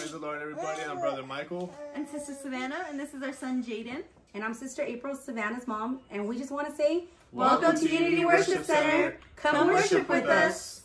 Praise the Lord, everybody. I'm Brother Michael. And Sister Savannah, and this is our son Jaden. And I'm Sister April, Savannah's mom, and we just want to say, Welcome to Unity Worship Center. Come worship with us.